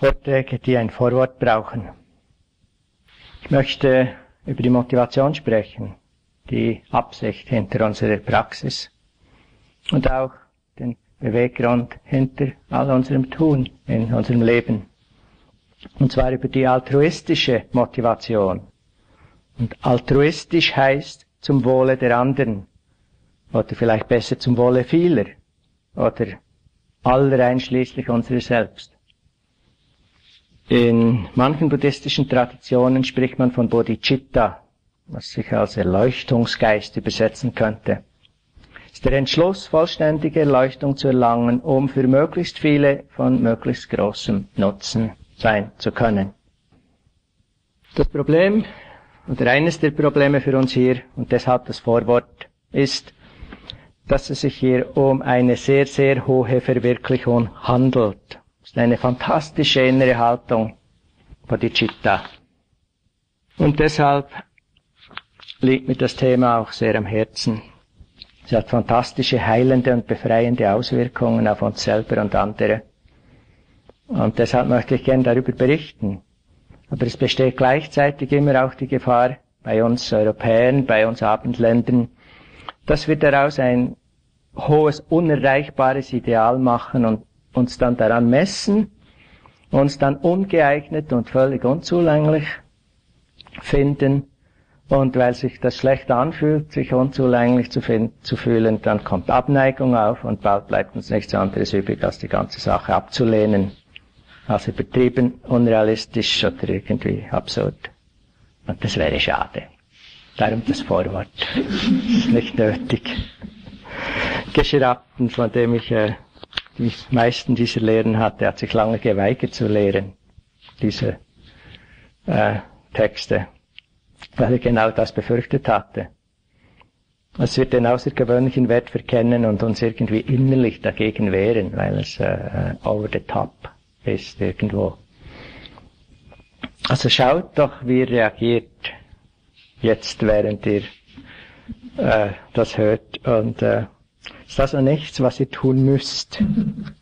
Vorträge, die ein Vorwort brauchen. Ich möchte über die Motivation sprechen, die Absicht hinter unserer Praxis und auch den Beweggrund hinter all unserem Tun in unserem Leben. Und zwar über die altruistische Motivation. Und altruistisch heißt zum Wohle der anderen. Oder vielleicht besser zum Wohle vieler. Oder aller einschließlich unserer selbst. In manchen buddhistischen Traditionen spricht man von Bodhicitta, was sich als Erleuchtungsgeist übersetzen könnte. Es ist der Entschluss, vollständige Erleuchtung zu erlangen, um für möglichst viele von möglichst großem Nutzen sein zu können. Das Problem, oder eines der Probleme für uns hier, und deshalb das Vorwort, ist, dass es sich hier um eine sehr, sehr hohe Verwirklichung handelt. Es ist eine fantastische innere Haltung, Bodhicitta. Und deshalb liegt mir das Thema auch sehr am Herzen. Es hat fantastische heilende und befreiende Auswirkungen auf uns selber und andere. Und deshalb möchte ich gern darüber berichten. Aber es besteht gleichzeitig immer auch die Gefahr bei uns Europäern, bei uns Abendländern, dass wir daraus ein hohes, unerreichbares Ideal machen und uns dann daran messen, uns dann ungeeignet und völlig unzulänglich finden und weil sich das schlecht anfühlt, sich unzulänglich zu, zu, fühlen, dann kommt Abneigung auf und bald bleibt uns nichts anderes übrig, als die ganze Sache abzulehnen als übertrieben, unrealistisch oder irgendwie absurd. Und das wäre schade. Darum das Vorwort. ist nicht nötig. Geschrappten, von dem ich äh, die meisten dieser Lehren hatte, hat sich lange geweigert zu lehren, diese äh, Texte, weil er genau das befürchtet hatte. Es wird den außergewöhnlichen Wert verkennen und uns irgendwie innerlich dagegen wehren, weil es äh, äh over the top ist irgendwo. Also schaut doch, wie reagiert jetzt, während ihr äh, das hört. Und äh, ist also nichts, was ihr tun müsst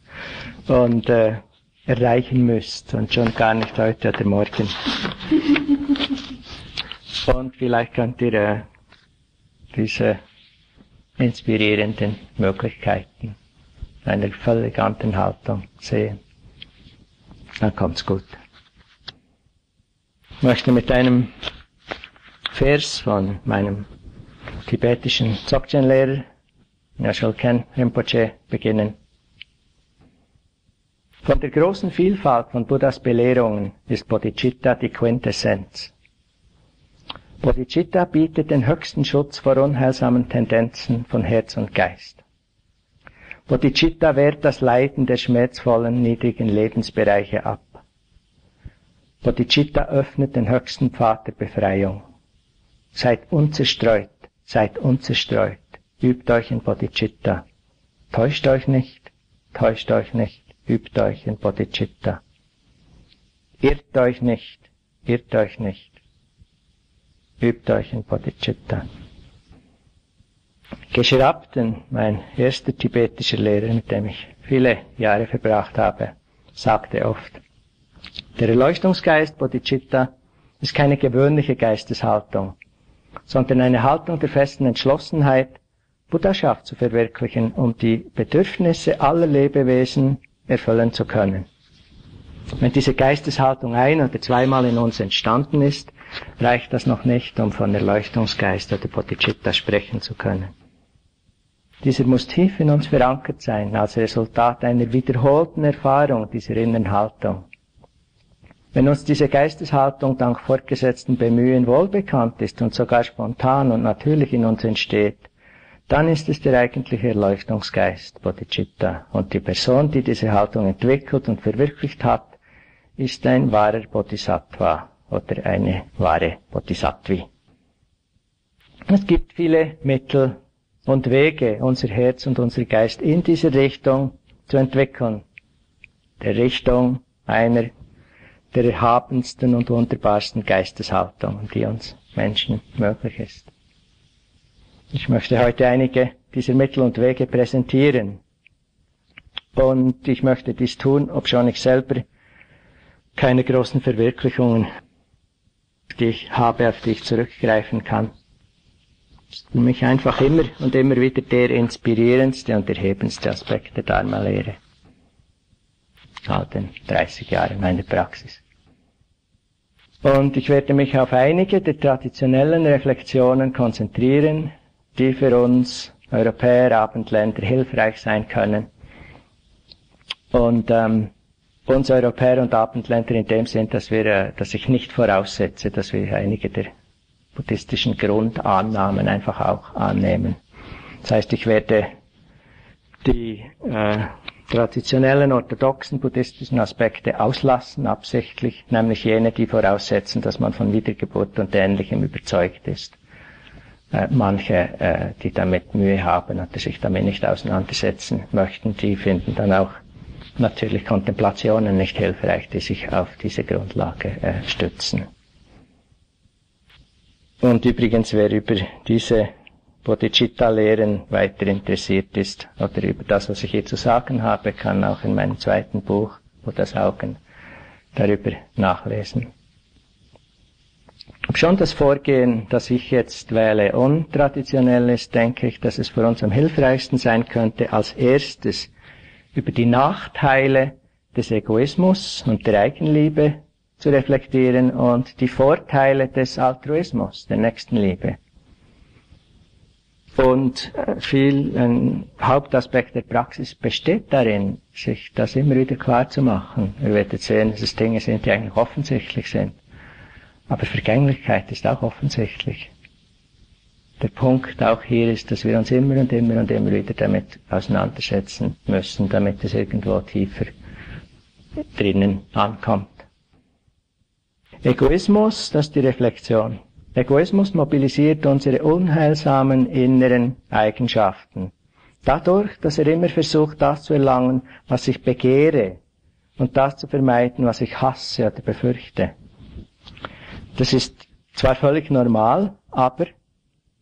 und äh, erreichen müsst und schon gar nicht heute oder morgen. Und vielleicht könnt ihr äh, diese inspirierenden Möglichkeiten einer völlig anderen Haltung sehen dann kommt's gut. Ich möchte mit einem Vers von meinem tibetischen Dzogchen-Lehrer, Nyashulken Rinpoche, beginnen. Von der großen Vielfalt von Buddhas Belehrungen ist Bodhicitta die Quintessenz. Bodhicitta bietet den höchsten Schutz vor unheilsamen Tendenzen von Herz und Geist. Bodhicitta wehrt das Leiden der schmerzvollen, niedrigen Lebensbereiche ab. Bodhicitta öffnet den höchsten Pfad der Befreiung. Seid unzerstreut, seid unzerstreut, übt euch in Bodhicitta. Täuscht euch nicht, täuscht euch nicht, übt euch in Bodhicitta. Irrt euch nicht, irrt euch nicht, übt euch in Bodhicitta. Gescherabten, mein erster tibetischer Lehrer, mit dem ich viele Jahre verbracht habe, sagte oft, der Erleuchtungsgeist Bodhicitta ist keine gewöhnliche Geisteshaltung, sondern eine Haltung der festen Entschlossenheit, Buddhaschaft zu verwirklichen, um die Bedürfnisse aller Lebewesen erfüllen zu können. Wenn diese Geisteshaltung ein oder zweimal in uns entstanden ist, reicht das noch nicht, um von Erleuchtungsgeist oder Bodhicitta sprechen zu können. Dieser muss tief in uns verankert sein, als Resultat einer wiederholten Erfahrung dieser inneren Haltung. Wenn uns diese Geisteshaltung dank fortgesetzten Bemühen wohlbekannt ist und sogar spontan und natürlich in uns entsteht, dann ist es der eigentliche Erleuchtungsgeist, Bodhicitta. Und die Person, die diese Haltung entwickelt und verwirklicht hat, ist ein wahrer Bodhisattva oder eine wahre Bodhisattvi. Es gibt viele Mittel, und Wege, unser Herz und unser Geist in diese Richtung zu entwickeln. Der Richtung einer der erhabensten und wunderbarsten Geisteshaltungen, die uns Menschen möglich ist. Ich möchte heute einige dieser Mittel und Wege präsentieren. Und ich möchte dies tun, obschon ich selber keine großen Verwirklichungen, die ich habe, auf die ich zurückgreifen kann. Das für mich einfach immer und immer wieder der inspirierendste und erhebendste Aspekt der Dharma-Lehre. All den 30 Jahren meiner Praxis. Und ich werde mich auf einige der traditionellen Reflexionen konzentrieren, die für uns Europäer, Abendländer hilfreich sein können. Und ähm, uns Europäer und Abendländer in dem Sinn, dass wir, äh, dass ich nicht voraussetze, dass wir einige der buddhistischen Grundannahmen einfach auch annehmen. Das heißt, ich werde die äh, traditionellen orthodoxen buddhistischen Aspekte auslassen, absichtlich, nämlich jene, die voraussetzen, dass man von Wiedergeburt und Ähnlichem überzeugt ist. Äh, manche, äh, die damit Mühe haben oder sich damit nicht auseinandersetzen möchten, die finden dann auch natürlich Kontemplationen nicht hilfreich, die sich auf diese Grundlage äh, stützen. Und übrigens, wer über diese Bodhicitta-Lehren weiter interessiert ist oder über das, was ich hier zu sagen habe, kann auch in meinem zweiten Buch, Buddhas Augen, darüber nachlesen. Schon das Vorgehen, das ich jetzt wähle, untraditionell ist, denke ich, dass es für uns am hilfreichsten sein könnte, als erstes über die Nachteile des Egoismus und der Eigenliebe zu reflektieren und die Vorteile des Altruismus, der Nächstenliebe. Und äh, viel, ein Hauptaspekt der Praxis besteht darin, sich das immer wieder klar zu machen. Ihr werdet sehen, dass es Dinge sind, die eigentlich offensichtlich sind. Aber Vergänglichkeit ist auch offensichtlich. Der Punkt auch hier ist, dass wir uns immer und immer und immer wieder damit auseinandersetzen müssen, damit es irgendwo tiefer drinnen ankommt. Egoismus, das ist die Reflexion. Egoismus mobilisiert unsere unheilsamen inneren Eigenschaften. Dadurch, dass er immer versucht, das zu erlangen, was ich begehre, und das zu vermeiden, was ich hasse oder befürchte. Das ist zwar völlig normal, aber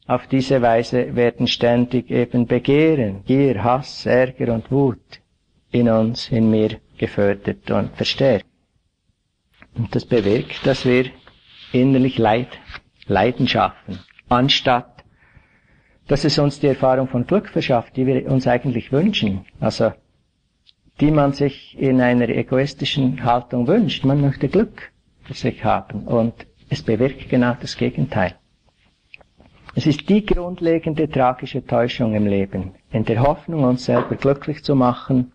auf diese Weise werden ständig eben Begehren, Gier, Hass, Ärger und Wut in uns, in mir gefördert und verstärkt. Und das bewirkt, dass wir innerlich Leid Leiden schaffen, anstatt dass es uns die Erfahrung von Glück verschafft, die wir uns eigentlich wünschen, also die man sich in einer egoistischen Haltung wünscht. Man möchte Glück für sich haben und es bewirkt genau das Gegenteil. Es ist die grundlegende tragische Täuschung im Leben. In der Hoffnung, uns selber glücklich zu machen,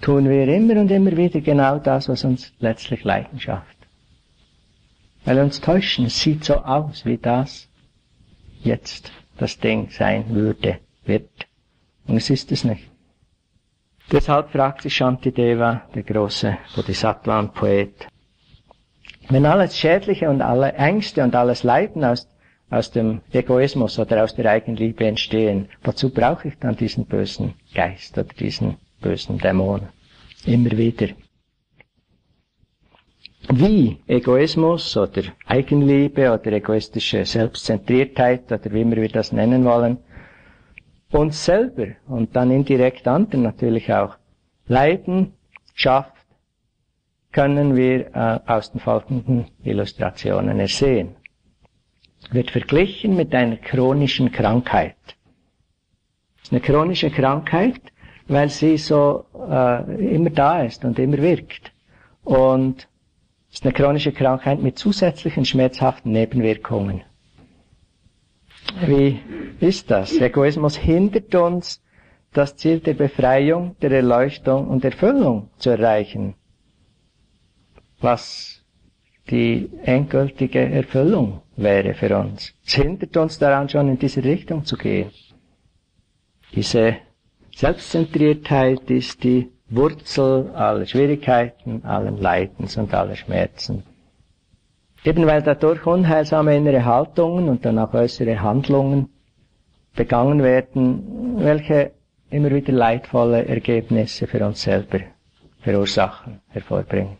tun wir immer und immer wieder genau das, was uns letztlich Leiden schafft. Weil uns täuschen, es sieht so aus, wie das jetzt das Ding sein würde, wird. Und es ist es nicht. Deshalb fragt sich Shantideva, der große Bodhisattva und Poet, wenn alles Schädliche und alle Ängste und alles Leiden aus, aus dem Egoismus oder aus der Eigenliebe entstehen, wozu brauche ich dann diesen bösen Geist oder diesen bösen Dämon? Immer wieder wie Egoismus oder Eigenliebe oder egoistische Selbstzentriertheit oder wie immer wir das nennen wollen, uns selber und dann indirekt anderen natürlich auch Leiden schafft, können wir äh, aus den folgenden Illustrationen ersehen. Wird verglichen mit einer chronischen Krankheit. Eine chronische Krankheit, weil sie so äh, immer da ist und immer wirkt. Und ist eine chronische Krankheit mit zusätzlichen schmerzhaften Nebenwirkungen. Wie ist das? Egoismus hindert uns, das Ziel der Befreiung, der Erleuchtung und Erfüllung zu erreichen. Was die endgültige Erfüllung wäre für uns. Es hindert uns daran, schon in diese Richtung zu gehen. Diese Selbstzentriertheit ist die Wurzel aller Schwierigkeiten, allen Leidens und aller Schmerzen. Eben weil dadurch unheilsame innere Haltungen und dann auch äußere Handlungen begangen werden, welche immer wieder leidvolle Ergebnisse für uns selber verursachen, hervorbringen.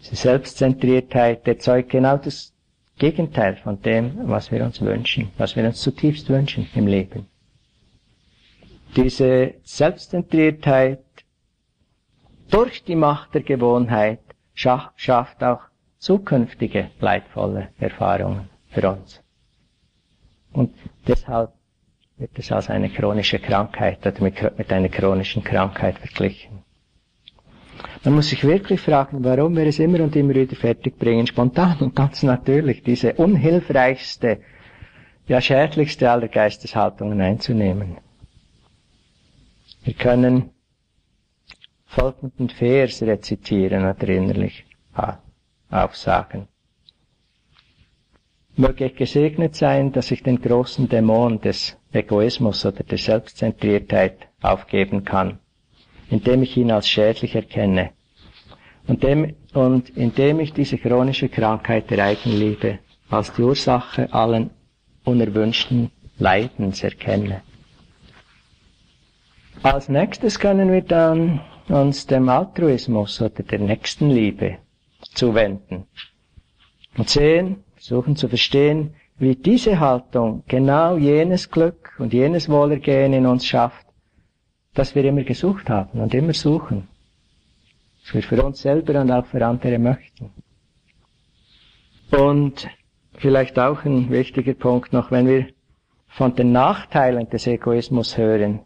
Diese Selbstzentriertheit erzeugt genau das Gegenteil von dem, was wir uns wünschen, was wir uns zutiefst wünschen im Leben. Diese Selbstzentriertheit durch die Macht der Gewohnheit schafft auch zukünftige leidvolle Erfahrungen für uns. Und deshalb wird es als eine chronische Krankheit oder mit, mit einer chronischen Krankheit verglichen. Man muss sich wirklich fragen, warum wir es immer und immer wieder fertigbringen, spontan und ganz natürlich diese unhilfreichste, ja schädlichste aller Geisteshaltungen einzunehmen. Wir können folgenden Vers rezitieren oder innerlich aufsagen. Möge ich gesegnet sein, dass ich den großen Dämon des Egoismus oder der Selbstzentriertheit aufgeben kann, indem ich ihn als schädlich erkenne und, dem, und indem ich diese chronische Krankheit der Eigenliebe als die Ursache allen unerwünschten Leidens erkenne. Als nächstes können wir dann uns dem Altruismus oder der Nächstenliebe zuwenden und sehen, versuchen zu verstehen, wie diese Haltung genau jenes Glück und jenes Wohlergehen in uns schafft, das wir immer gesucht haben und immer suchen. Das wir für uns selber und auch für andere möchten. Und vielleicht auch ein wichtiger Punkt noch, wenn wir von den Nachteilen des Egoismus hören,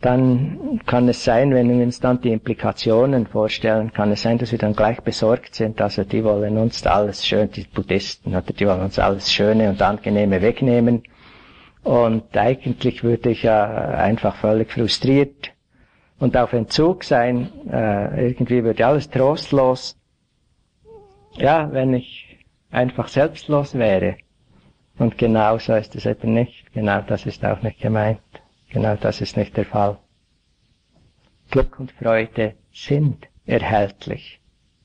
dann kann es sein, wenn wir uns dann die Implikationen vorstellen, kann es sein, dass wir dann gleich besorgt sind. Also die wollen uns alles schön, die Buddhisten, oder die wollen uns alles Schöne und Angenehme wegnehmen. Und eigentlich würde ich ja einfach völlig frustriert und auf Entzug sein. Äh, irgendwie würde alles trostlos. Ja, wenn ich einfach selbstlos wäre. Und genau so ist es eben nicht. Genau das ist auch nicht gemeint. Genau das ist nicht der Fall. Glück und Freude sind erhältlich,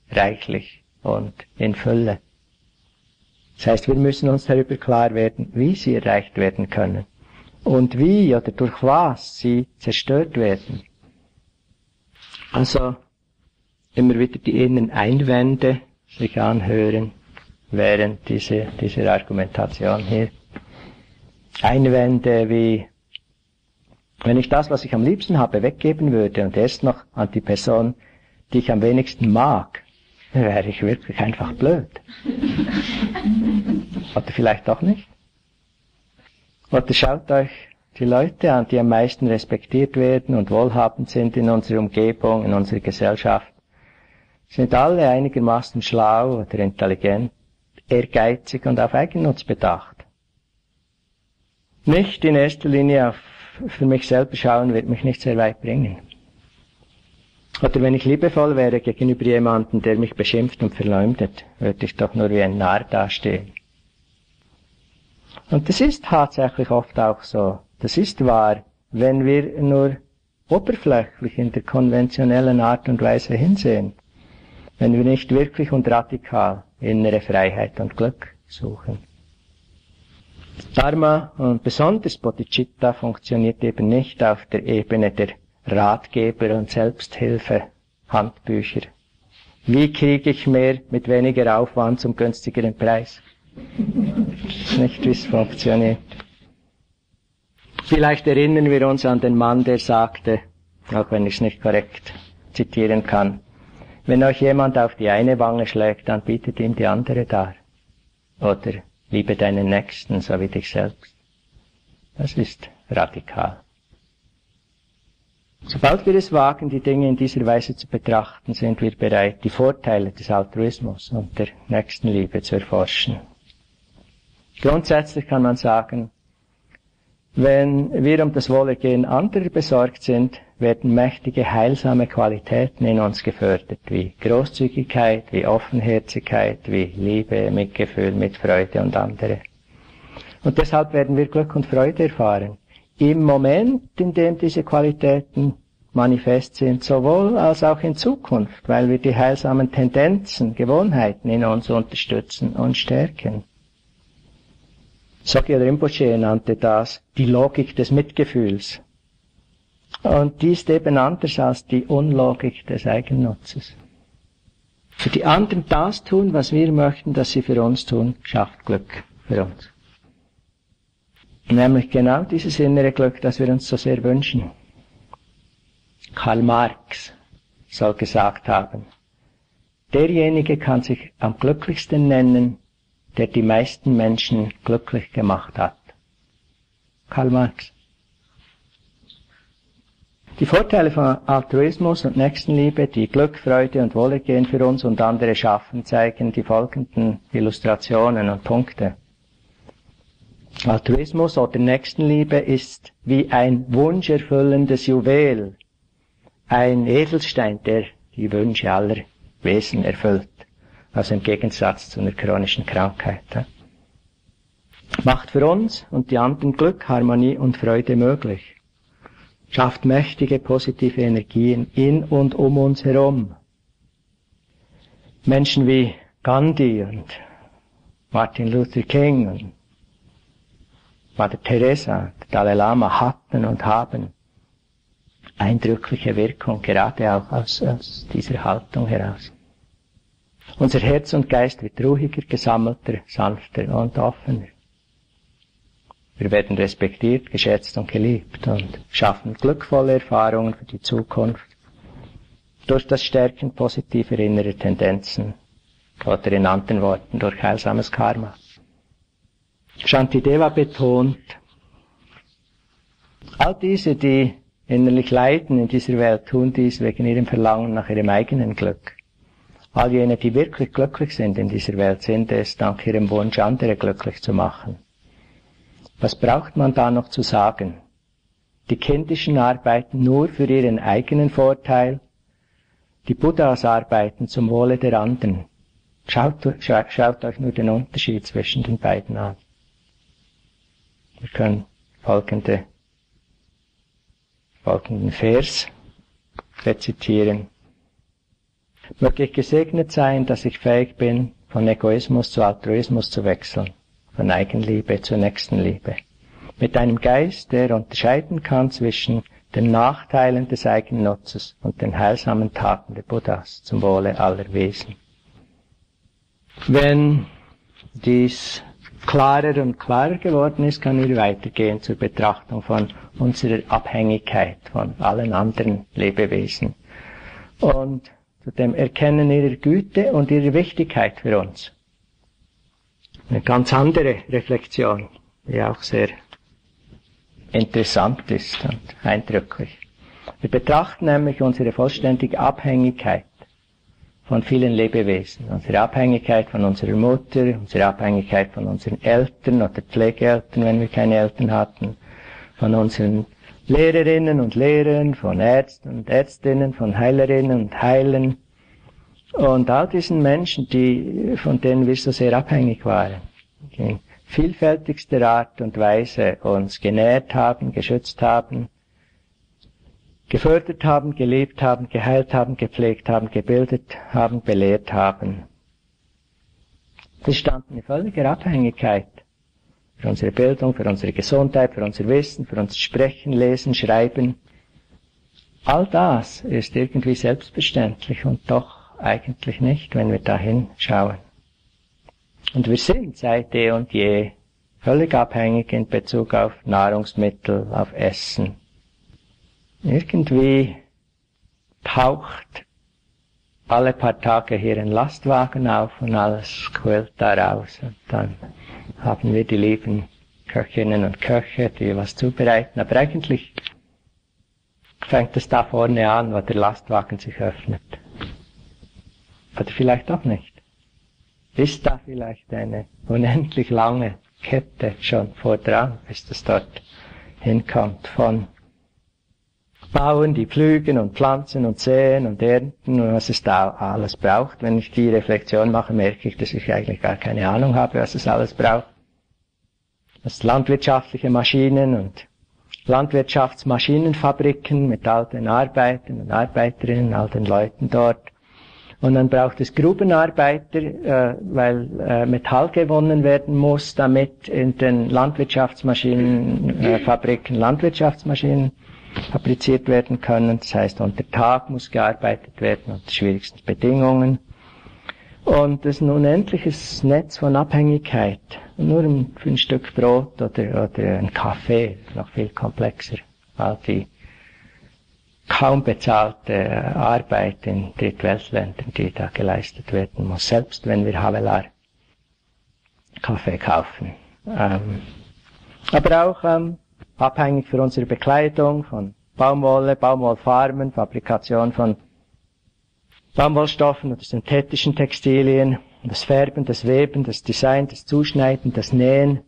reichlich und in Fülle. Das heißt, wir müssen uns darüber klar werden, wie sie erreicht werden können und wie oder durch was sie zerstört werden. Also immer wieder die inneren Einwände sich anhören während dieser, dieser Argumentation hier. Einwände wie wenn ich das, was ich am liebsten habe, weggeben würde und erst noch an die Person, die ich am wenigsten mag, wäre ich wirklich einfach blöd. Oder vielleicht auch nicht. Oder schaut euch die Leute an, die am meisten respektiert werden und wohlhabend sind in unserer Umgebung, in unserer Gesellschaft. Sind alle einigermaßen schlau oder intelligent, ehrgeizig und auf Eigennutz bedacht. Nicht in erster Linie auf für mich selber schauen wird mich nicht sehr weit bringen. Oder wenn ich liebevoll wäre gegenüber jemandem, der mich beschimpft und verleumdet, würde ich doch nur wie ein Narr dastehen. Und das ist tatsächlich oft auch so. Das ist wahr, wenn wir nur oberflächlich in der konventionellen Art und Weise hinsehen. Wenn wir nicht wirklich und radikal innere Freiheit und Glück suchen. Dharma und besonders Bodhicitta funktioniert eben nicht auf der Ebene der Ratgeber und Selbsthilfe, Handbücher. Wie kriege ich mehr mit weniger Aufwand zum günstigeren Preis? Nicht wie es funktioniert. Vielleicht erinnern wir uns an den Mann, der sagte, auch wenn ich es nicht korrekt zitieren kann, wenn euch jemand auf die eine Wange schlägt, dann bietet ihm die andere dar. Oder Liebe deinen Nächsten so wie dich selbst. Das ist radikal. Sobald wir es wagen, die Dinge in dieser Weise zu betrachten, sind wir bereit, die Vorteile des Altruismus und der Nächstenliebe zu erforschen. Grundsätzlich kann man sagen, wenn wir um das Wohlergehen anderer besorgt sind, werden mächtige heilsame Qualitäten in uns gefördert, wie Großzügigkeit, wie Offenherzigkeit, wie Liebe, Mitgefühl, Mitfreude und andere. Und deshalb werden wir Glück und Freude erfahren. Im Moment, in dem diese Qualitäten manifest sind, sowohl als auch in Zukunft, weil wir die heilsamen Tendenzen, Gewohnheiten in uns unterstützen und stärken. Sogyal Rinpoche nannte das die Logik des Mitgefühls. Und die ist eben anders als die Unlogik des Eigennutzes. Für die anderen das tun, was wir möchten, dass sie für uns tun, schafft Glück für uns. Nämlich genau dieses innere Glück, das wir uns so sehr wünschen. Karl Marx soll gesagt haben, derjenige kann sich am glücklichsten nennen, der die meisten Menschen glücklich gemacht hat. Karl Marx. Die Vorteile von Altruismus und Nächstenliebe, die Glück, Freude und Wohlergehen für uns und andere schaffen, zeigen die folgenden Illustrationen und Punkte. Altruismus oder Nächstenliebe ist wie ein wunscherfüllendes Juwel, ein Edelstein, der die Wünsche aller Wesen erfüllt, also im Gegensatz zu einer chronischen Krankheit. Macht für uns und die anderen Glück, Harmonie und Freude möglich schafft mächtige positive Energien in und um uns herum. Menschen wie Gandhi und Martin Luther King und Mother Teresa, Dalai Lama hatten und haben eindrückliche Wirkung, gerade auch aus, aus dieser Haltung heraus. Unser Herz und Geist wird ruhiger, gesammelter, sanfter und offener. Wir werden respektiert, geschätzt und geliebt und schaffen glückvolle Erfahrungen für die Zukunft durch das Stärken positiver innerer Tendenzen oder in anderen Worten durch heilsames Karma. Shantideva betont, all diese, die innerlich leiden in dieser Welt, tun dies wegen ihrem Verlangen nach ihrem eigenen Glück. All jene, die wirklich glücklich sind in dieser Welt, sind es dank ihrem Wunsch, andere glücklich zu machen. Was braucht man da noch zu sagen? Die Kindischen arbeiten nur für ihren eigenen Vorteil, die Buddhas arbeiten zum Wohle der anderen. Schaut, schaut euch nur den Unterschied zwischen den beiden an. Wir können folgende, folgenden Vers rezitieren. Möge ich gesegnet sein, dass ich fähig bin, von Egoismus zu Altruismus zu wechseln von Eigenliebe zur Nächstenliebe. Mit einem Geist, der unterscheiden kann zwischen den Nachteilen des Eigennutzes und den heilsamen Taten der Buddhas zum Wohle aller Wesen. Wenn dies klarer und klarer geworden ist, kann wir weitergehen zur Betrachtung von unserer Abhängigkeit von allen anderen Lebewesen und zu dem Erkennen ihrer Güte und ihrer Wichtigkeit für uns eine ganz andere Reflexion, die auch sehr interessant ist und eindrücklich. Wir betrachten nämlich unsere vollständige Abhängigkeit von vielen Lebewesen, unsere Abhängigkeit von unserer Mutter, unsere Abhängigkeit von unseren Eltern oder Pflegeeltern, wenn wir keine Eltern hatten, von unseren Lehrerinnen und Lehrern, von Ärzten und Ärztinnen, von Heilerinnen und Heilern, und all diesen Menschen, die, von denen wir so sehr abhängig waren, in vielfältigster Art und Weise uns genährt haben, geschützt haben, gefördert haben, gelebt haben, geheilt haben, gepflegt haben, gebildet haben, belehrt haben. Sie standen in völliger Abhängigkeit für unsere Bildung, für unsere Gesundheit, für unser Wissen, für unser Sprechen, Lesen, Schreiben. All das ist irgendwie selbstverständlich und doch eigentlich nicht, wenn wir da hinschauen. Und wir sind seit eh und je völlig abhängig in Bezug auf Nahrungsmittel, auf Essen. Irgendwie taucht alle paar Tage hier ein Lastwagen auf und alles quillt da raus. Und dann haben wir die lieben Köchinnen und Köche, die was zubereiten. Aber eigentlich fängt es da vorne an, wo der Lastwagen sich öffnet. Oder vielleicht auch nicht. Ist da vielleicht eine unendlich lange Kette schon vor dran, bis das dort hinkommt von Bauen, die pflügen und pflanzen und säen und ernten und was es da alles braucht. Wenn ich die Reflexion mache, merke ich, dass ich eigentlich gar keine Ahnung habe, was es alles braucht. Das landwirtschaftliche Maschinen und Landwirtschaftsmaschinenfabriken mit all den Arbeitern und Arbeiterinnen, all den Leuten dort, und dann braucht es Grubenarbeiter, äh, weil äh, Metall gewonnen werden muss, damit in den Landwirtschaftsmaschinenfabriken äh, Landwirtschaftsmaschinen fabriziert werden können. Das heißt, unter Tag muss gearbeitet werden unter schwierigsten Bedingungen. Und das ist ein unendliches Netz von Abhängigkeit. nur für ein Stück Brot oder, oder ein Kaffee, noch viel komplexer. All die kaum bezahlte Arbeit in Drittweltländern, die da geleistet werden muss, selbst wenn wir Havelar Kaffee kaufen. Ähm, aber auch ähm, abhängig für unsere Bekleidung von Baumwolle, Baumwollfarmen, Fabrikation von Baumwollstoffen oder synthetischen Textilien, das Färben, das Weben, das Design, das Zuschneiden, das Nähen,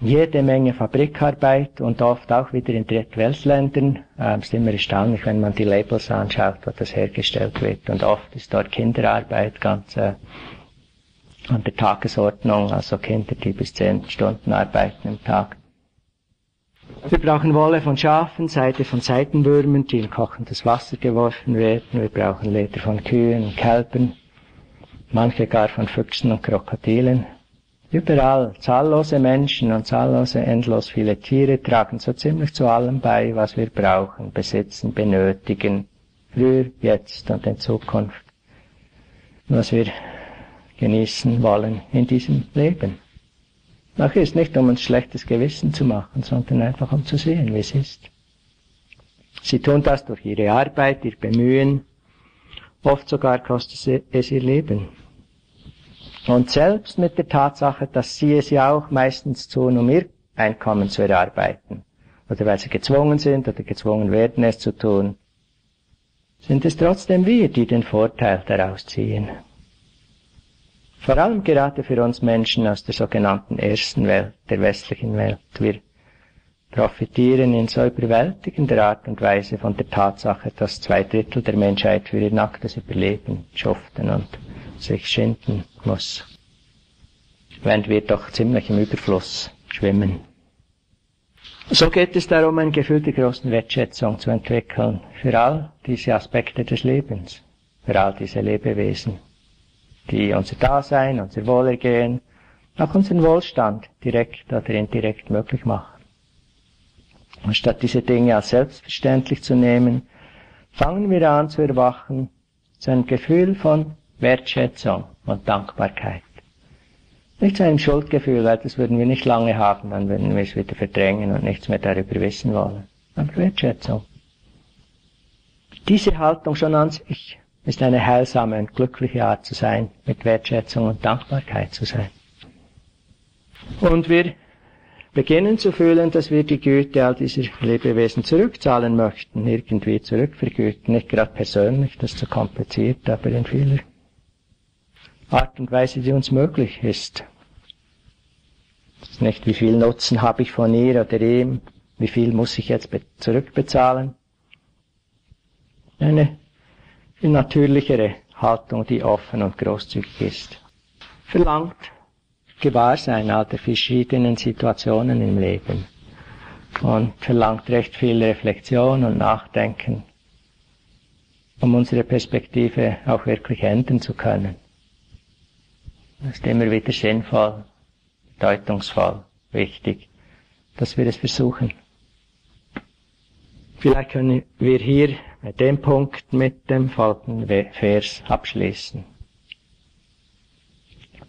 jede Menge Fabrikarbeit und oft auch wieder in Drittweltländern. Ähm, es ist immer erstaunlich, wenn man die Labels anschaut, wo das hergestellt wird. Und oft ist dort Kinderarbeit ganz äh, an der Tagesordnung, also Kinder, die bis zehn Stunden arbeiten im Tag. Wir brauchen Wolle von Schafen, Seide von Seitenwürmern, die in kochendes Wasser geworfen werden. Wir brauchen Leder von Kühen und Kälbern, manche gar von Füchsen und Krokodilen. Überall zahllose Menschen und zahllose endlos viele Tiere tragen so ziemlich zu allem bei, was wir brauchen, besitzen, benötigen, früher, jetzt und in Zukunft. Was wir genießen wollen in diesem Leben. Nachher ist nicht, um uns schlechtes Gewissen zu machen, sondern einfach um zu sehen, wie es ist. Sie tun das durch ihre Arbeit, ihr Bemühen. Oft sogar kostet es ihr Leben. Und selbst mit der Tatsache, dass sie es ja auch meistens tun, um ihr Einkommen zu erarbeiten, oder weil sie gezwungen sind oder gezwungen werden, es zu tun, sind es trotzdem wir, die den Vorteil daraus ziehen. Vor allem gerade für uns Menschen aus der sogenannten ersten Welt, der westlichen Welt. Wir profitieren in so überwältigender Art und Weise von der Tatsache, dass zwei Drittel der Menschheit für ihr nacktes Überleben schuften und sich schinden muss, während wir doch ziemlich im Überfluss schwimmen. So geht es darum, ein Gefühl der großen Wertschätzung zu entwickeln für all diese Aspekte des Lebens, für all diese Lebewesen, die unser Dasein, unser Wohlergehen, auch unseren Wohlstand direkt oder indirekt möglich machen. Und statt diese Dinge als selbstverständlich zu nehmen, fangen wir an zu erwachen zu einem Gefühl von Wertschätzung und Dankbarkeit. Nicht zu einem Schuldgefühl, weil das würden wir nicht lange haben, dann würden wir es wieder verdrängen und nichts mehr darüber wissen wollen. Aber Wertschätzung. Diese Haltung schon an sich ist eine heilsame und glückliche Art zu sein, mit Wertschätzung und Dankbarkeit zu sein. Und wir beginnen zu fühlen, dass wir die Güte all dieser Lebewesen zurückzahlen möchten, irgendwie zurückvergüten, nicht gerade persönlich, das ist zu kompliziert, aber in vieler Art und Weise, die uns möglich ist. ist nicht, wie viel Nutzen habe ich von ihr oder ihm, wie viel muss ich jetzt zurückbezahlen. Eine viel natürlichere Haltung, die offen und großzügig ist. Verlangt Gewahrsein all der verschiedenen Situationen im Leben und verlangt recht viel Reflexion und Nachdenken, um unsere Perspektive auch wirklich ändern zu können. Das ist immer wieder sinnvoll, bedeutungsvoll, wichtig, dass wir es versuchen. Vielleicht können wir hier dem Punkt mit dem folgenden Vers abschließen.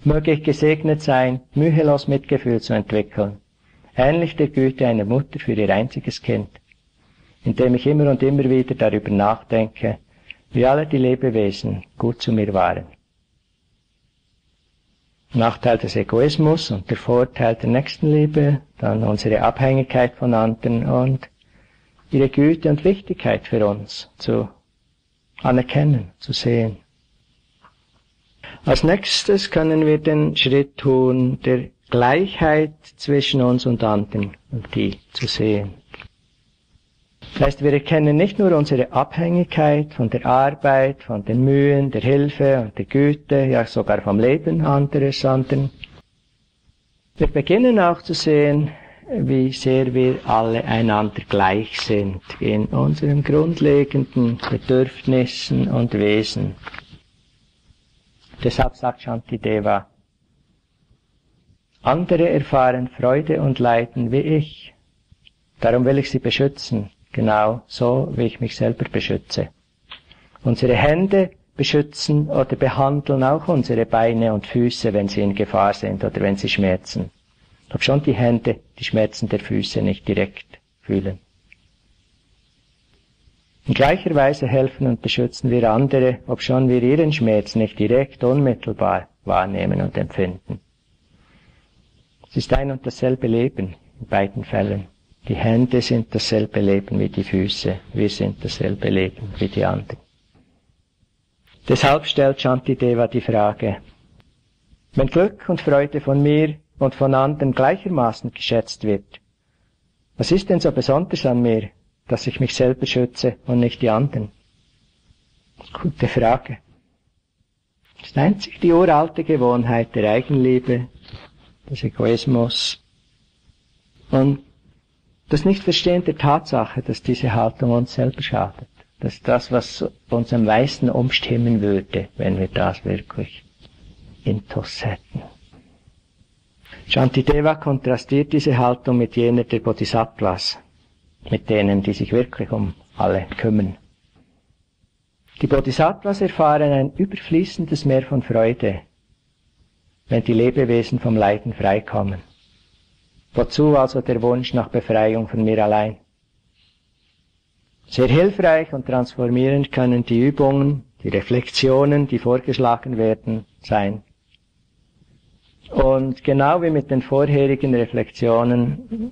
Möge ich gesegnet sein, mühelos Mitgefühl zu entwickeln, ähnlich der Güte einer Mutter für ihr einziges Kind, indem ich immer und immer wieder darüber nachdenke, wie alle die Lebewesen gut zu mir waren. Nachteil des Egoismus und der Vorteil der Nächstenliebe, dann unsere Abhängigkeit von anderen und ihre Güte und Wichtigkeit für uns zu anerkennen, zu sehen. Als nächstes können wir den Schritt tun, der Gleichheit zwischen uns und anderen und die zu sehen. Das heißt, wir erkennen nicht nur unsere Abhängigkeit von der Arbeit, von den Mühen, der Hilfe und der Güte, ja sogar vom Leben anderer, sondern wir beginnen auch zu sehen, wie sehr wir alle einander gleich sind in unseren grundlegenden Bedürfnissen und Wesen. Deshalb sagt Shantideva, andere erfahren Freude und Leiden wie ich. Darum will ich sie beschützen, genau so, wie ich mich selber beschütze. Unsere Hände beschützen oder behandeln auch unsere Beine und Füße, wenn sie in Gefahr sind oder wenn sie schmerzen. Ob schon die Hände die Schmerzen der Füße nicht direkt fühlen. In gleicher Weise helfen und beschützen wir andere, obschon wir ihren Schmerz nicht direkt unmittelbar wahrnehmen und empfinden. Es ist ein und dasselbe Leben in beiden Fällen. Die Hände sind dasselbe Leben wie die Füße, wir sind dasselbe Leben wie die anderen. Deshalb stellt Shantideva die Frage, wenn Glück und Freude von mir und von anderen gleichermaßen geschätzt wird, was ist denn so besonders an mir, dass ich mich selber schütze und nicht die anderen? Gute Frage. Das ist einzig die uralte Gewohnheit der Eigenliebe, des Egoismus und das Nichtverstehen der Tatsache, dass diese Haltung uns selber schadet. Das ist das, was uns am meisten umstimmen würde, wenn wir das wirklich intus hätten. Shantideva kontrastiert diese Haltung mit jener der Bodhisattvas, mit denen, die sich wirklich um alle kümmern. Die Bodhisattvas erfahren ein überfließendes Meer von Freude, wenn die Lebewesen vom Leiden freikommen. Wozu also der Wunsch nach Befreiung von mir allein? Sehr hilfreich und transformierend können die Übungen, die Reflexionen, die vorgeschlagen werden, sein. Und genau wie mit den vorherigen Reflexionen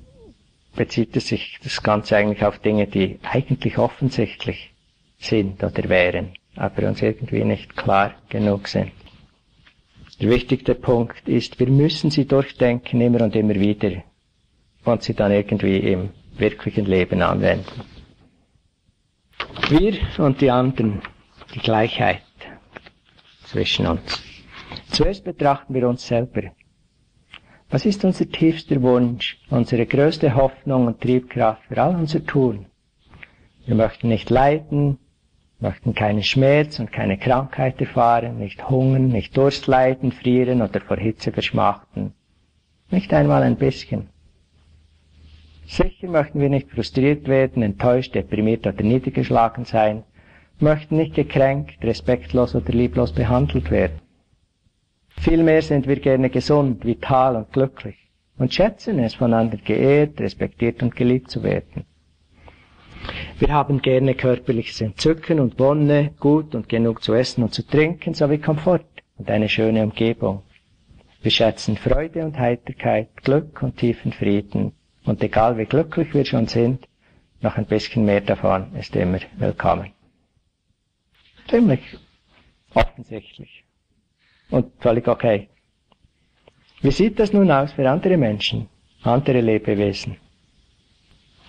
bezieht es sich das Ganze eigentlich auf Dinge, die eigentlich offensichtlich sind oder wären, aber uns irgendwie nicht klar genug sind. Der wichtigste Punkt ist, wir müssen sie durchdenken immer und immer wieder und sie dann irgendwie im wirklichen Leben anwenden. Wir und die anderen, die Gleichheit zwischen uns. Zuerst betrachten wir uns selber. Was ist unser tiefster Wunsch, unsere größte Hoffnung und Triebkraft für all unser Tun? Wir möchten nicht leiden, möchten keinen Schmerz und keine Krankheit erfahren, nicht hungern, nicht Durst leiden, frieren oder vor Hitze verschmachten. Nicht einmal ein bisschen. Sicher möchten wir nicht frustriert werden, enttäuscht, deprimiert oder niedergeschlagen sein, möchten nicht gekränkt, respektlos oder lieblos behandelt werden. Vielmehr sind wir gerne gesund, vital und glücklich und schätzen es, von anderen geehrt, respektiert und geliebt zu werden. Wir haben gerne körperliches Entzücken und Wonne, gut und genug zu essen und zu trinken, sowie Komfort und eine schöne Umgebung. Wir schätzen Freude und Heiterkeit, Glück und tiefen Frieden. Und egal wie glücklich wir schon sind, noch ein bisschen mehr davon ist immer willkommen. Ziemlich offensichtlich. Und völlig okay. Wie sieht das nun aus für andere Menschen, andere Lebewesen?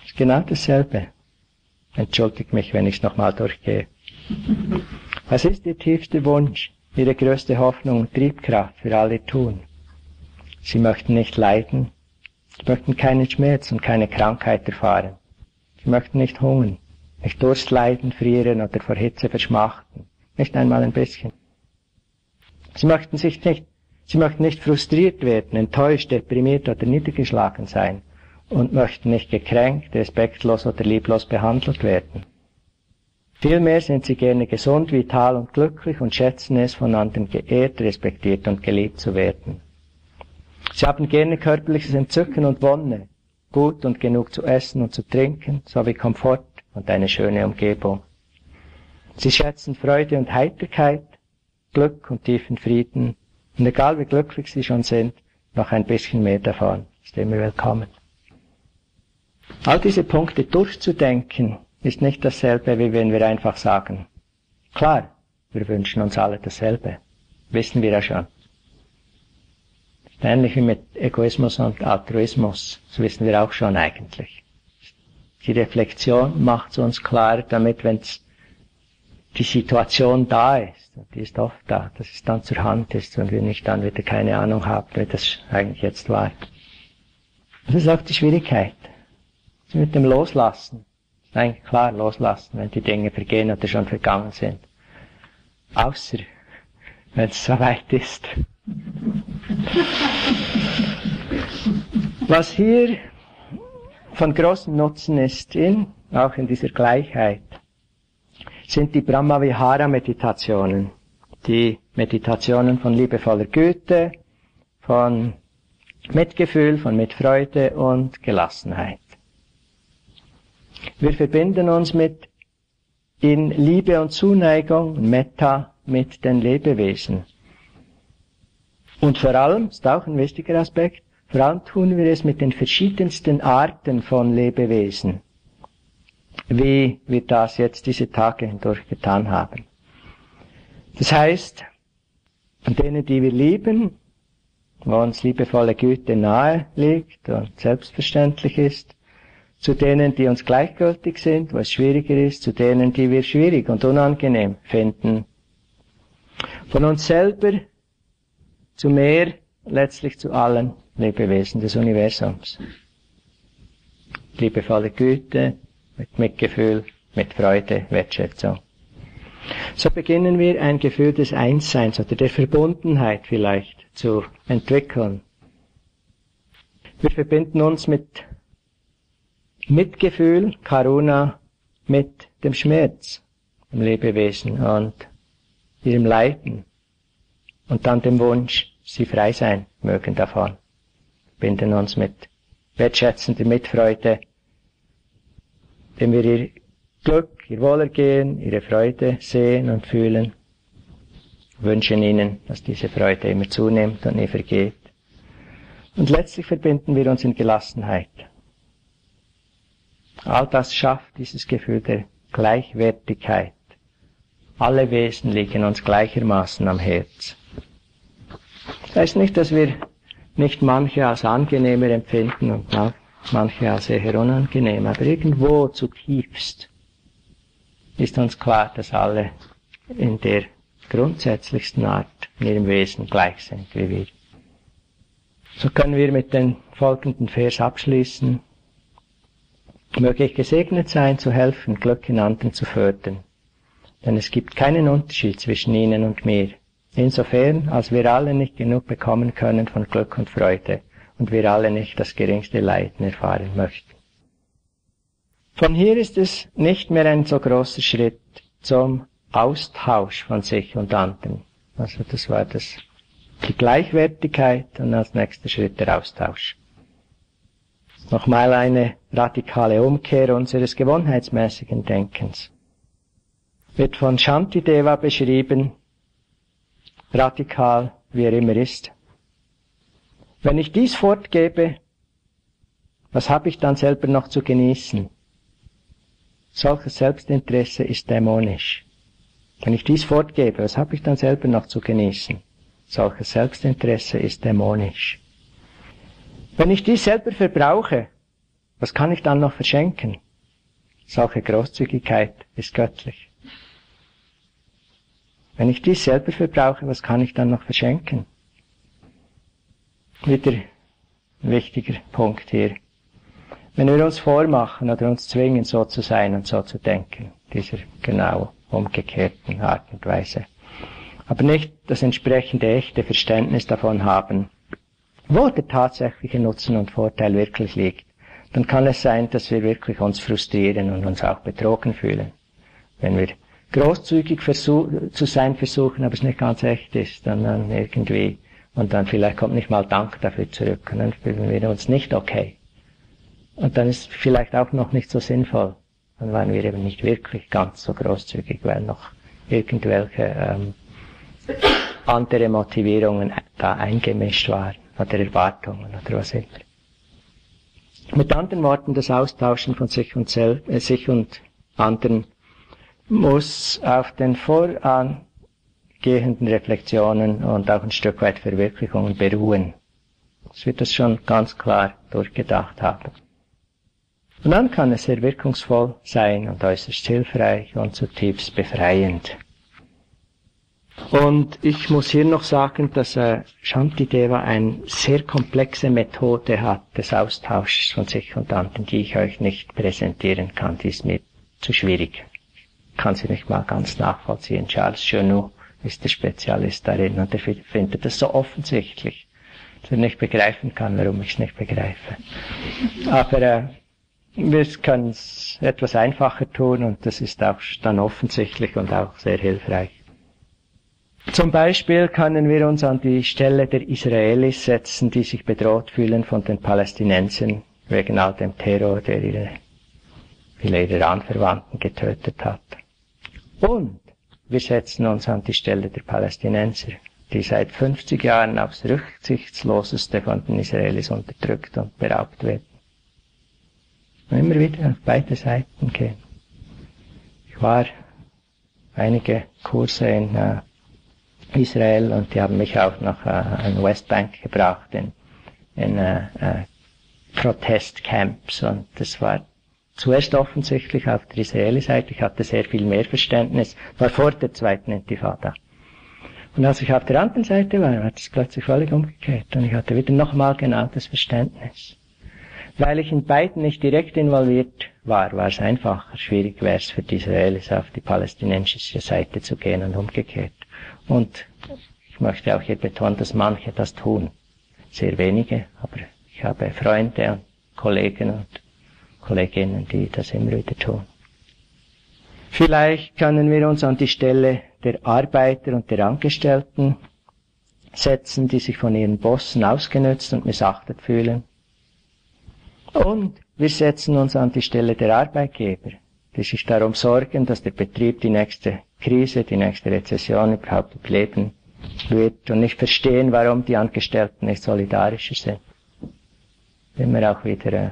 ist genau dasselbe. Entschuldigt mich, wenn ich es nochmal durchgehe. Was ist Ihr tiefster Wunsch, Ihre größte Hoffnung und Triebkraft für alle tun? Sie möchten nicht leiden, Sie möchten keinen Schmerz und keine Krankheit erfahren. Sie möchten nicht hungern, nicht Durst leiden, frieren oder vor Hitze verschmachten, nicht einmal ein bisschen. Sie möchten sich nicht, sie möchten nicht frustriert werden, enttäuscht, deprimiert oder niedergeschlagen sein und möchten nicht gekränkt, respektlos oder lieblos behandelt werden. Vielmehr sind sie gerne gesund, vital und glücklich und schätzen es, von anderen geehrt, respektiert und geliebt zu werden. Sie haben gerne körperliches Entzücken und Wonne, gut und genug zu essen und zu trinken, sowie Komfort und eine schöne Umgebung. Sie schätzen Freude und Heiterkeit, Glück und tiefen Frieden, und egal wie glücklich sie schon sind, noch ein bisschen mehr davon ist immer willkommen. All diese Punkte durchzudenken, ist nicht dasselbe, wie wenn wir einfach sagen, klar, wir wünschen uns alle dasselbe. Wissen wir ja schon. Ähnlich wie mit Egoismus und Altruismus, das wissen wir auch schon eigentlich. Die Reflexion macht es uns klar, damit, wenn die Situation da ist, die ist oft da, dass es dann zur Hand ist und wir nicht dann wieder keine Ahnung haben, wie das eigentlich jetzt war. Das ist auch die Schwierigkeit. Mit dem Loslassen. Das eigentlich klar, loslassen, wenn die Dinge vergehen oder schon vergangen sind. Außer, wenn es soweit ist. Was hier von großem Nutzen ist, in, auch in dieser Gleichheit, sind die Brahmavihara-Meditationen, die Meditationen von liebevoller Güte, von Mitgefühl, von Mitfreude und Gelassenheit. Wir verbinden uns mit in Liebe und Zuneigung, Metta, mit den Lebewesen. Und vor allem, ist auch ein wichtiger Aspekt, vor allem tun wir es mit den verschiedensten Arten von Lebewesen, wie wir das jetzt diese Tage hindurch getan haben. Das heißt, denen, die wir lieben, wo uns liebevolle Güte nahe liegt und selbstverständlich ist, zu denen, die uns gleichgültig sind, wo es schwieriger ist, zu denen, die wir schwierig und unangenehm finden. Von uns selber zu mehr, letztlich zu allen Lebewesen des Universums. Liebevolle Güte, mit Mitgefühl, mit Freude, Wertschätzung. So beginnen wir ein Gefühl des Einsseins oder der Verbundenheit vielleicht zu entwickeln. Wir verbinden uns mit Mitgefühl, Karuna, mit dem Schmerz im Lebewesen und ihrem Leiden und dann dem Wunsch, sie frei sein mögen davon. Binden uns mit wertschätzender Mitfreude, dem wir ihr Glück, ihr Wohlergehen, ihre Freude sehen und fühlen, wünschen ihnen, dass diese Freude immer zunimmt und nie vergeht. Und letztlich verbinden wir uns in Gelassenheit. All das schafft dieses Gefühl der Gleichwertigkeit. Alle Wesen liegen uns gleichermaßen am Herz. Das heißt nicht, dass wir nicht manche als angenehmer empfinden und manche als eher unangenehm, aber irgendwo zutiefst ist uns klar, dass alle in der grundsätzlichsten Art in ihrem Wesen gleich sind wie wir. So können wir mit den folgenden Vers abschließen. Möge ich gesegnet sein, zu helfen, Glück in anderen zu fördern. Denn es gibt keinen Unterschied zwischen ihnen und mir. Insofern, als wir alle nicht genug bekommen können von Glück und Freude und wir alle nicht das geringste Leiden erfahren möchten. Von hier ist es nicht mehr ein so großer Schritt zum Austausch von sich und anderen. Also das war das, die Gleichwertigkeit und als nächster Schritt der Austausch. Nochmal eine radikale Umkehr unseres gewohnheitsmäßigen Denkens. Wird von Shantideva beschrieben, radikal wie er immer ist. Wenn ich dies fortgebe, was habe ich dann selber noch zu genießen? Solches Selbstinteresse ist dämonisch. Wenn ich dies fortgebe, was habe ich dann selber noch zu genießen? Solches Selbstinteresse ist dämonisch. Wenn ich dies selber verbrauche, was kann ich dann noch verschenken? Solche Großzügigkeit ist göttlich. Wenn ich dies selber verbrauche, was kann ich dann noch verschenken? Wieder ein wichtiger Punkt hier. Wenn wir uns vormachen oder uns zwingen, so zu sein und so zu denken, dieser genau umgekehrten Art und Weise, aber nicht das entsprechende echte Verständnis davon haben, wo der tatsächliche Nutzen und Vorteil wirklich liegt, dann kann es sein, dass wir wirklich uns frustrieren und uns auch betrogen fühlen. Wenn wir großzügig zu sein versuchen, aber es nicht ganz echt ist, dann, dann irgendwie, und dann vielleicht kommt nicht mal Dank dafür zurück, und dann fühlen wir uns nicht okay. Und dann ist vielleicht auch noch nicht so sinnvoll. Dann waren wir eben nicht wirklich ganz so großzügig, weil noch irgendwelche ähm, andere Motivierungen da eingemischt waren oder Erwartungen oder was immer. Mit anderen Worten, das Austauschen von sich und, sel äh, sich und anderen muss auf den vorangehenden Reflexionen und auch ein Stück weit Verwirklichungen beruhen. Das wird das schon ganz klar durchgedacht haben. Und dann kann es sehr wirkungsvoll sein und äußerst hilfreich und zutiefst befreiend. Und ich muss hier noch sagen, dass äh, Shantideva eine sehr komplexe Methode hat des Austauschs von sich und anderen, die ich euch nicht präsentieren kann. Die ist mir zu schwierig. Ich kann sie nicht mal ganz nachvollziehen. Charles Chenou ist der Spezialist darin und er findet das so offensichtlich, dass er nicht begreifen kann, warum ich es nicht begreife. Aber äh, wir können es etwas einfacher tun und das ist auch dann offensichtlich und auch sehr hilfreich. Zum Beispiel können wir uns an die Stelle der Israelis setzen, die sich bedroht fühlen von den Palästinensern wegen all dem Terror, der ihre, viele ihrer Anverwandten getötet hat. Und wir setzen uns an die Stelle der Palästinenser, die seit 50 Jahren aufs rücksichtsloseste von den Israelis unterdrückt und beraubt werden. Und immer wieder auf beide Seiten gehen. Ich war einige Kurse in äh, Israel und die haben mich auch nach äh, an Westbank gebracht in, in äh, äh, Protestcamps und das war zuerst offensichtlich auf der Israeli-Seite. Ich hatte sehr viel mehr Verständnis, war vor der zweiten Intifada. Und als ich auf der anderen Seite war, war es plötzlich völlig umgekehrt und ich hatte wieder nochmal genau das Verständnis. Weil ich in beiden nicht direkt involviert war, war es einfacher. Schwierig wäre es für die Israelis auf die palästinensische Seite zu gehen und umgekehrt. Und ich möchte auch hier betonen, dass manche das tun. Sehr wenige, aber ich habe Freunde und Kollegen und Kolleginnen, die das immer wieder tun. Vielleicht können wir uns an die Stelle der Arbeiter und der Angestellten setzen, die sich von ihren Bossen ausgenutzt und missachtet fühlen. Und wir setzen uns an die Stelle der Arbeitgeber, die sich darum sorgen, dass der Betrieb die nächste Krise, die nächste Rezession überhaupt überleben wird und nicht verstehen, warum die Angestellten nicht solidarischer sind. Immer auch wieder äh,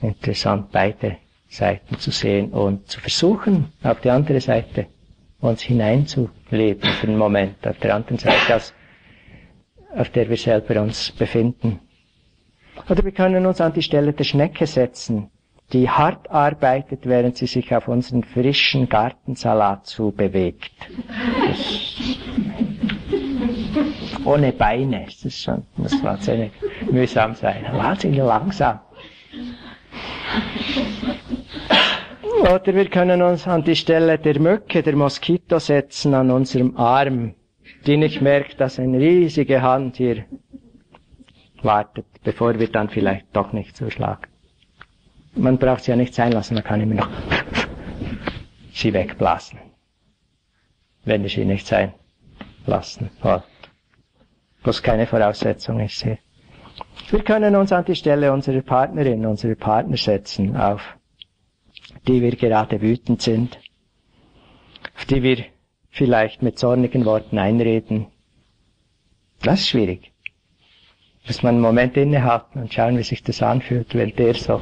interessant, beide Seiten zu sehen und zu versuchen, auf die andere Seite uns hineinzuleben für einen Moment, auf der anderen Seite, als, auf der wir selber uns befinden. Oder wir können uns an die Stelle der Schnecke setzen, die hart arbeitet, während sie sich auf unseren frischen Gartensalat zu bewegt. Das, ohne Beine, das ist schon, muss wahnsinnig mühsam sein, wahnsinnig langsam. Oder wir können uns an die Stelle der Mücke, der Moskito setzen, an unserem Arm, die nicht merkt, dass eine riesige Hand hier wartet, bevor wir dann vielleicht doch nicht zuschlagen. Man braucht sie ja nicht sein lassen, man kann immer noch sie wegblasen. Wenn wir sie nicht sein lassen wollen. Was keine Voraussetzung ist hier. Wir können uns an die Stelle unserer Partnerin, unserer Partner setzen, auf die wir gerade wütend sind, auf die wir vielleicht mit zornigen Worten einreden. Das ist schwierig. Muss man einen Moment innehalten und schauen, wie sich das anfühlt, wenn der so.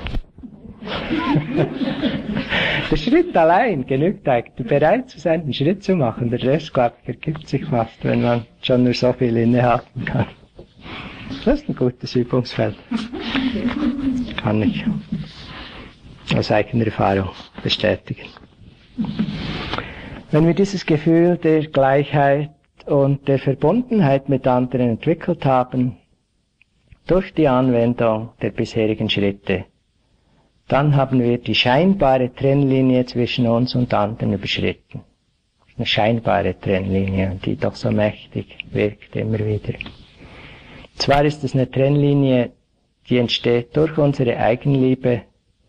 der Schritt allein genügt eigentlich, bereit zu sein, einen Schritt zu machen. Der Rest, glaube ich, ergibt sich fast, wenn man schon nur so viel innehalten kann. Das ist ein gutes Übungsfeld. Kann ich aus eigener Erfahrung bestätigen. Wenn wir dieses Gefühl der Gleichheit und der Verbundenheit mit anderen entwickelt haben, durch die Anwendung der bisherigen Schritte, dann haben wir die scheinbare Trennlinie zwischen uns und anderen überschritten. Eine scheinbare Trennlinie, die doch so mächtig wirkt immer wieder. Zwar ist es eine Trennlinie, die entsteht durch unsere Eigenliebe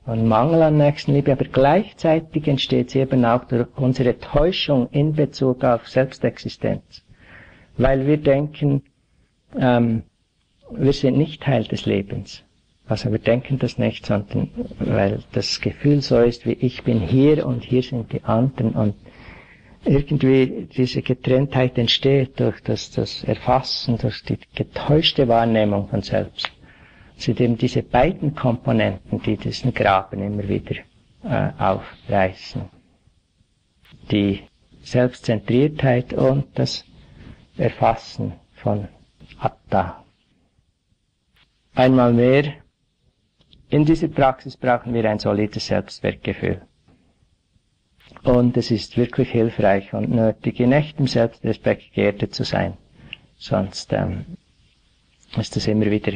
und Mangel an Nächstenliebe, aber gleichzeitig entsteht sie eben auch durch unsere Täuschung in Bezug auf Selbstexistenz. Weil wir denken, ähm, wir sind nicht Teil des Lebens. Also wir denken das nicht, sondern weil das Gefühl so ist, wie ich bin hier und hier sind die anderen und irgendwie diese Getrenntheit entsteht durch das, das Erfassen, durch die getäuschte Wahrnehmung von selbst. Eben diese beiden Komponenten, die diesen Graben immer wieder äh, aufreißen. Die Selbstzentriertheit und das Erfassen von Atta. Einmal mehr, in dieser Praxis brauchen wir ein solides Selbstwertgefühl. Und es ist wirklich hilfreich und nötig, in echtem Selbstrespekt geerdet zu sein. Sonst ähm, ist das immer wieder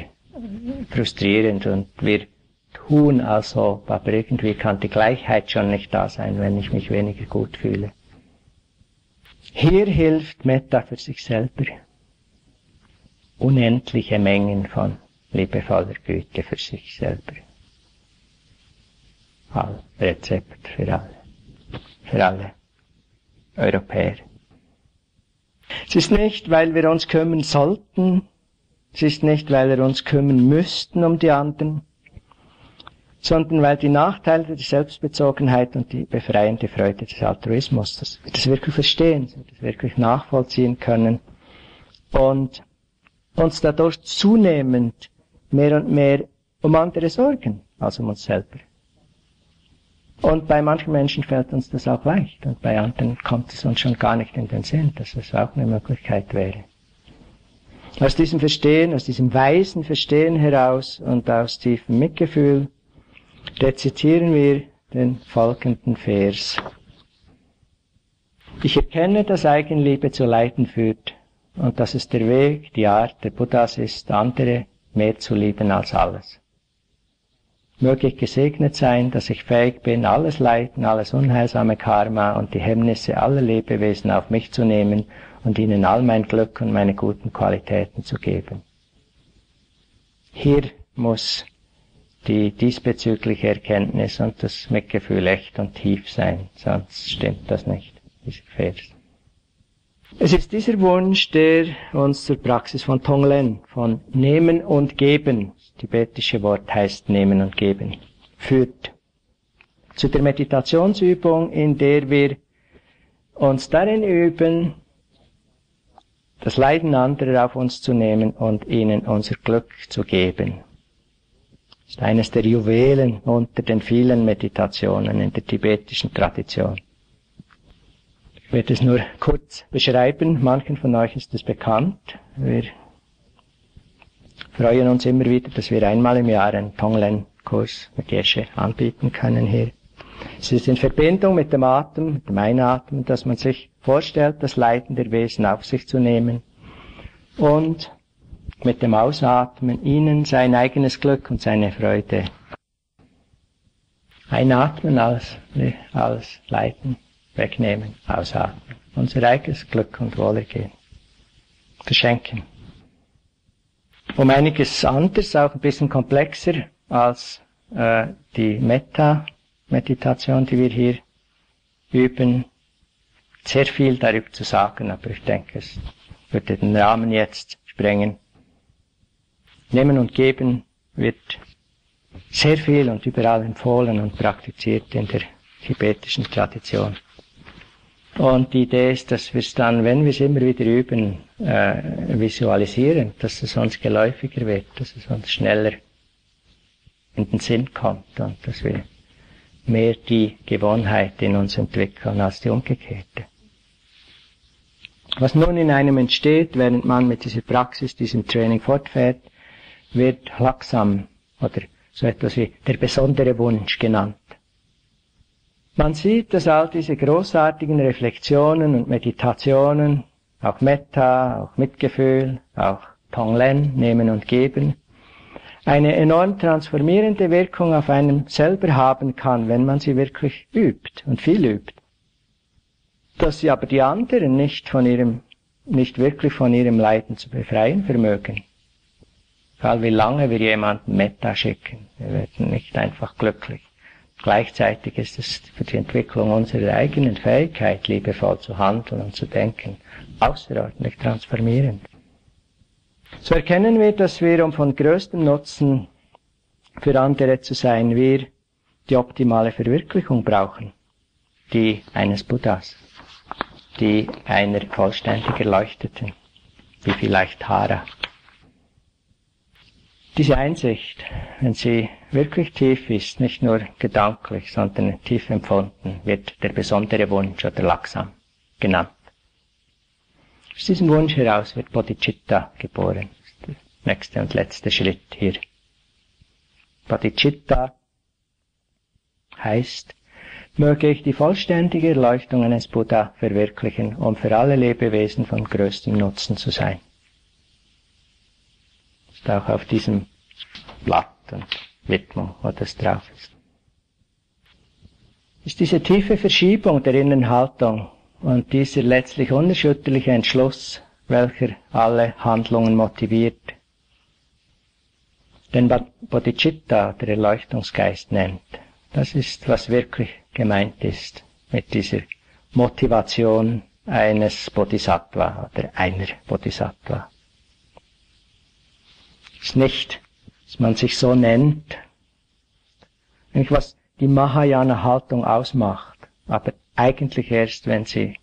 frustrierend und wir tun also, aber irgendwie kann die Gleichheit schon nicht da sein, wenn ich mich weniger gut fühle. Hier hilft Metta für sich selber. Unendliche Mengen von liebevoller Güte für sich selber. All Rezept für alle für alle Europäer. Es ist nicht, weil wir uns kümmern sollten, es ist nicht, weil wir uns kümmern müssten um die anderen, sondern weil die Nachteile der Selbstbezogenheit und die befreiende Freude des Altruismus, dass wir das wirklich verstehen, dass wir das wirklich nachvollziehen können und uns dadurch zunehmend mehr und mehr um andere sorgen als um uns selber. Und bei manchen Menschen fällt uns das auch leicht und bei anderen kommt es uns schon gar nicht in den Sinn, dass es auch eine Möglichkeit wäre. Aus diesem Verstehen, aus diesem weisen Verstehen heraus und aus tiefem Mitgefühl rezitieren wir den folgenden Vers. Ich erkenne, dass Eigenliebe zu Leiden führt und dass es der Weg, die Art der Buddhas ist, andere mehr zu lieben als alles. Möge ich gesegnet sein, dass ich fähig bin, alles Leiden, alles unheilsame Karma und die Hemmnisse aller Lebewesen auf mich zu nehmen und ihnen all mein Glück und meine guten Qualitäten zu geben. Hier muss die diesbezügliche Erkenntnis und das Mitgefühl echt und tief sein, sonst stimmt das nicht, dieser Vers. Es ist dieser Wunsch, der uns zur Praxis von Tonglen, von Nehmen und Geben, tibetische Wort heißt Nehmen und Geben, führt. Zu der Meditationsübung, in der wir uns darin üben, das Leiden anderer auf uns zu nehmen und ihnen unser Glück zu geben. Das ist eines der Juwelen unter den vielen Meditationen in der tibetischen Tradition. Ich werde es nur kurz beschreiben. Manchen von euch ist es bekannt. Wir freuen uns immer wieder, dass wir einmal im Jahr einen Tonglen-Kurs mit Gesche anbieten können hier. Es ist in Verbindung mit dem Atem, mit dem Einatmen, dass man sich vorstellt, das Leiden der Wesen auf sich zu nehmen und mit dem Ausatmen ihnen sein eigenes Glück und seine Freude einatmen als, als Leiden wegnehmen, ausatmen. Unser eigenes Glück und Wohlergehen verschenken. Um einiges anders, auch ein bisschen komplexer als äh, die Metta-Meditation, die wir hier üben, sehr viel darüber zu sagen, aber ich denke, es würde den Rahmen jetzt sprengen. Nehmen und geben wird sehr viel und überall empfohlen und praktiziert in der tibetischen Tradition. Und die Idee ist, dass wir es dann, wenn wir es immer wieder üben, äh, visualisieren, dass es uns geläufiger wird, dass es uns schneller in den Sinn kommt und dass wir mehr die Gewohnheit in uns entwickeln als die umgekehrte. Was nun in einem entsteht, während man mit dieser Praxis, diesem Training fortfährt, wird langsam oder so etwas wie der besondere Wunsch genannt. Man sieht, dass all diese großartigen Reflexionen und Meditationen, auch Metta, auch Mitgefühl, auch Tonglen, Nehmen und Geben, eine enorm transformierende Wirkung auf einem selber haben kann, wenn man sie wirklich übt und viel übt. Dass sie aber die anderen nicht von ihrem, nicht wirklich von ihrem Leiden zu befreien vermögen. Egal wie lange wir jemanden Metta schicken, wir werden nicht einfach glücklich. Gleichzeitig ist es für die Entwicklung unserer eigenen Fähigkeit, liebevoll zu handeln und zu denken, außerordentlich transformierend. So erkennen wir, dass wir, um von größtem Nutzen für andere zu sein, wir die optimale Verwirklichung brauchen, die eines Buddhas, die einer vollständig Erleuchteten, wie vielleicht Tara. Diese Einsicht, wenn sie wirklich tief ist, nicht nur gedanklich, sondern tief empfunden, wird der besondere Wunsch oder Laksam genannt. Aus diesem Wunsch heraus wird Bodhicitta geboren. Das ist der nächste und letzte Schritt hier. Bodhicitta heißt, möge ich die vollständige Erleuchtung eines Buddha verwirklichen, um für alle Lebewesen von größtem Nutzen zu sein ist auch auf diesem Blatt und Widmung, das drauf ist. Ist diese tiefe Verschiebung der Innenhaltung und dieser letztlich unerschütterliche Entschluss, welcher alle Handlungen motiviert, den Bodhicitta, der Erleuchtungsgeist nennt. Das ist, was wirklich gemeint ist mit dieser Motivation eines Bodhisattva oder einer Bodhisattva ist nicht, dass man sich so nennt, Nämlich was die Mahayana-Haltung ausmacht. Aber eigentlich erst, wenn sie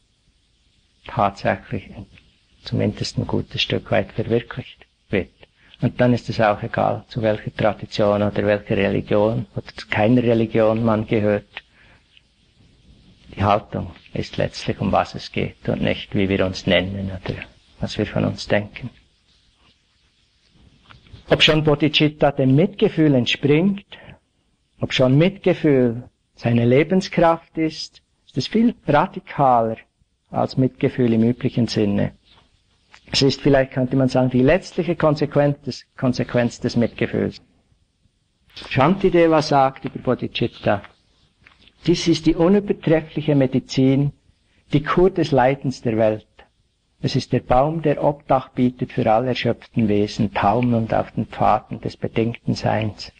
tatsächlich zumindest ein gutes Stück weit verwirklicht wird. Und dann ist es auch egal, zu welcher Tradition oder welcher Religion oder zu keiner Religion man gehört. Die Haltung ist letztlich, um was es geht und nicht, wie wir uns nennen oder was wir von uns denken. Ob schon Bodhicitta dem Mitgefühl entspringt, ob schon Mitgefühl seine Lebenskraft ist, ist es viel radikaler als Mitgefühl im üblichen Sinne. Es ist vielleicht, könnte man sagen, die letztliche Konsequenz des, Konsequenz des Mitgefühls. Shantideva sagt über Bodhicitta, dies ist die unübertreffliche Medizin, die Kur des Leidens der Welt. Es ist der Baum, der Obdach bietet für alle erschöpften Wesen, taumelnd auf den Pfaden des bedingten Seins.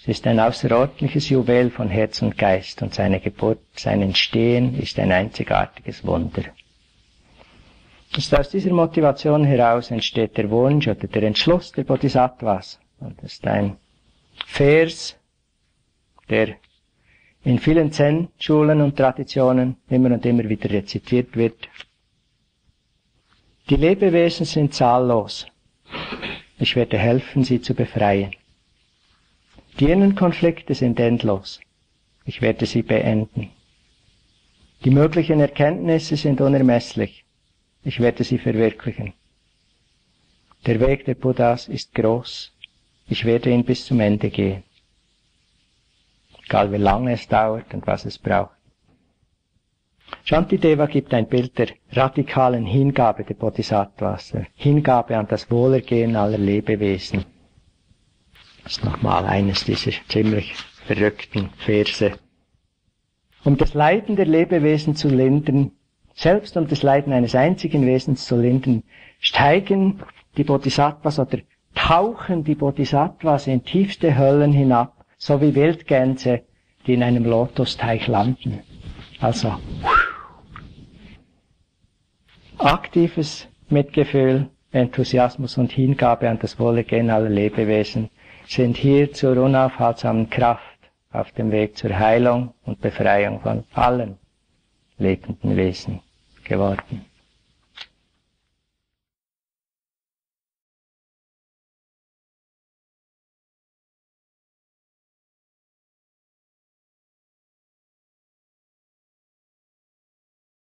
Es ist ein außerordentliches Juwel von Herz und Geist und seine Geburt, sein Entstehen ist ein einzigartiges Wunder. Und aus dieser Motivation heraus entsteht der Wunsch oder der Entschluss der Bodhisattvas. Und das ist ein Vers, der in vielen Zen-Schulen und Traditionen immer und immer wieder rezitiert wird. Die Lebewesen sind zahllos. Ich werde helfen, sie zu befreien. Die Innenkonflikte sind endlos. Ich werde sie beenden. Die möglichen Erkenntnisse sind unermesslich. Ich werde sie verwirklichen. Der Weg der Buddhas ist groß. Ich werde ihn bis zum Ende gehen. Egal wie lange es dauert und was es braucht. Shantideva gibt ein Bild der radikalen Hingabe der Bodhisattvas, der Hingabe an das Wohlergehen aller Lebewesen. Das ist nochmal eines dieser ziemlich verrückten Verse. Um das Leiden der Lebewesen zu lindern, selbst um das Leiden eines einzigen Wesens zu lindern, steigen die Bodhisattvas oder tauchen die Bodhisattvas in tiefste Höllen hinab, so wie Wildgänse, die in einem Lotusteich landen. Also, aktives Mitgefühl, Enthusiasmus und Hingabe an das Wohlergehen aller Lebewesen sind hier zur unaufhaltsamen Kraft auf dem Weg zur Heilung und Befreiung von allen lebenden Wesen geworden.